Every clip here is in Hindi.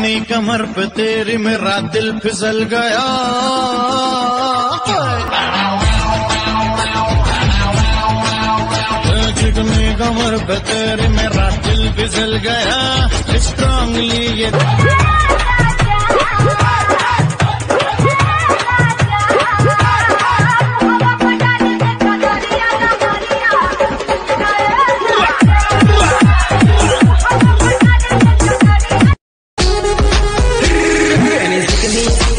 अपनी कमर पे तेरी मेरा दिल फिसल गया। चिकनी कमर पे तेरी मेरा दिल फिसल गया। स्ट्रांगली ये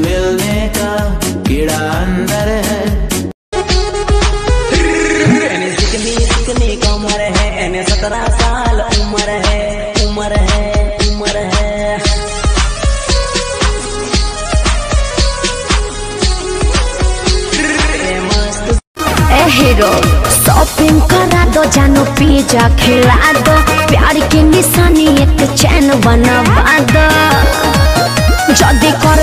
मिलने का कीड़ा अंदर है। चिकनी कमर है? सत्रह साल उम्र है उम्र है। हीरो शॉपिंग करा दो जानो पिज्जा खिला दो प्यार की निशानी एक चैन बनवा दो। जल्दी हम